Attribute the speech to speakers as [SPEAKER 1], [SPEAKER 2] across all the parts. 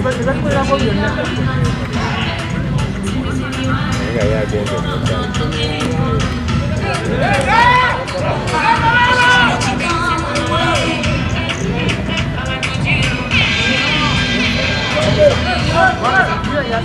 [SPEAKER 1] 我们我们快拉高原了。哎呀，别走！别走！别走！哎！哎！哎！哎！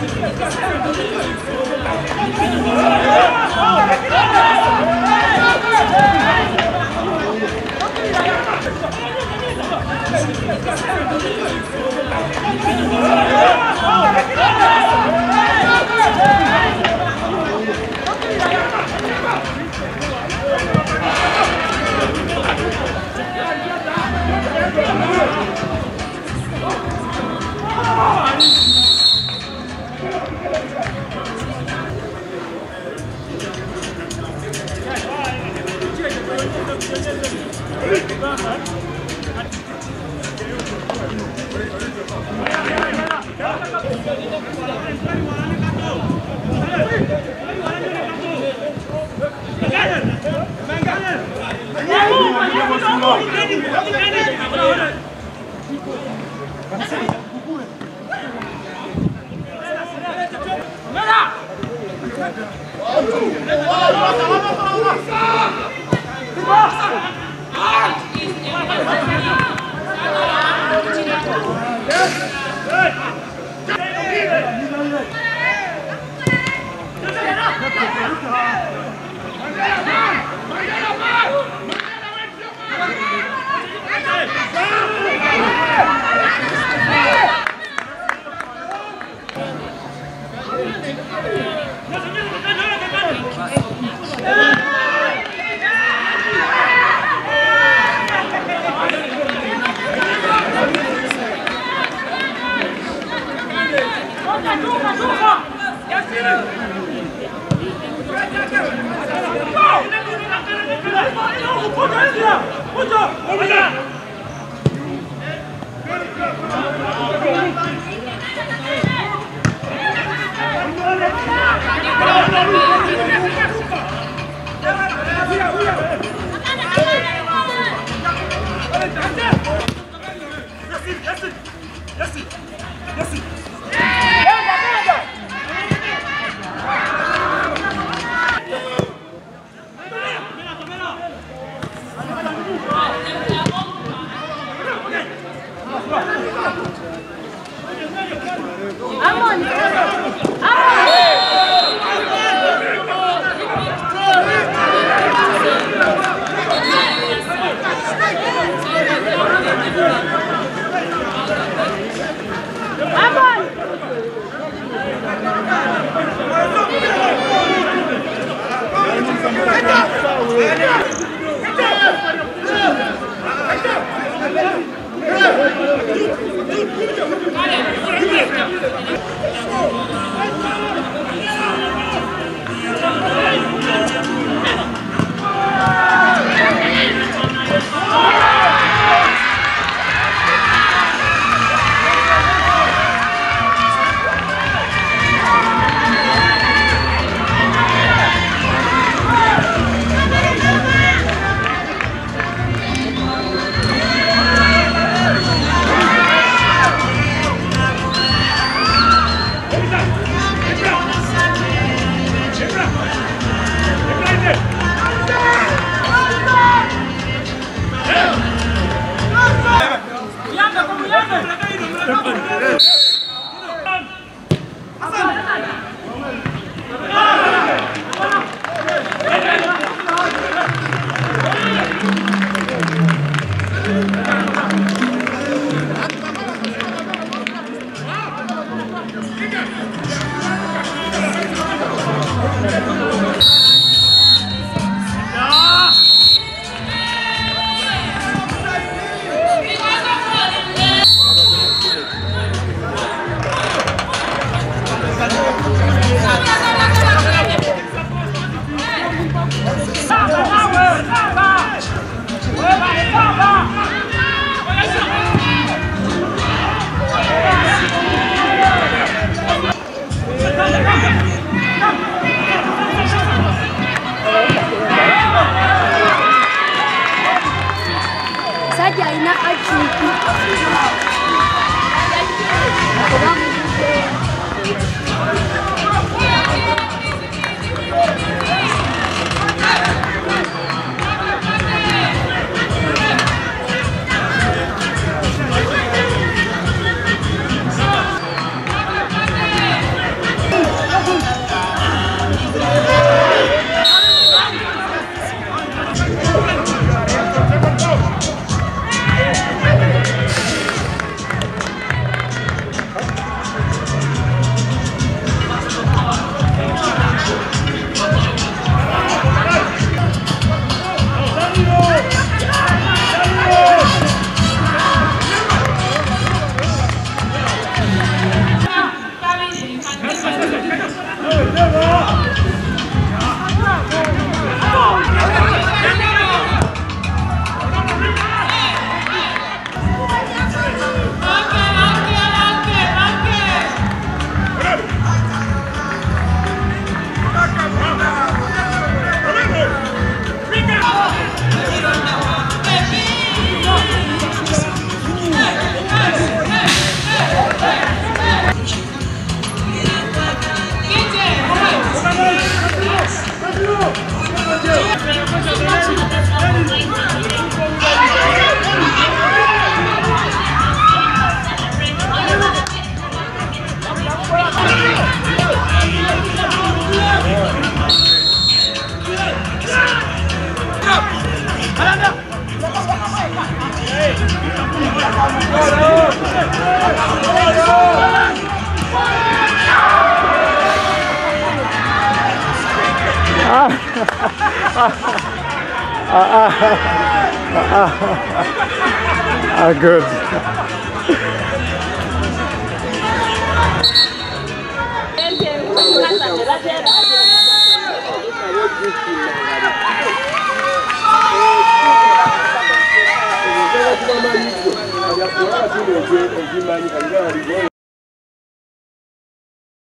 [SPEAKER 1] Let's go. Vamos! Go, go, go! Vamos! Thank you. Thank you. ah, good.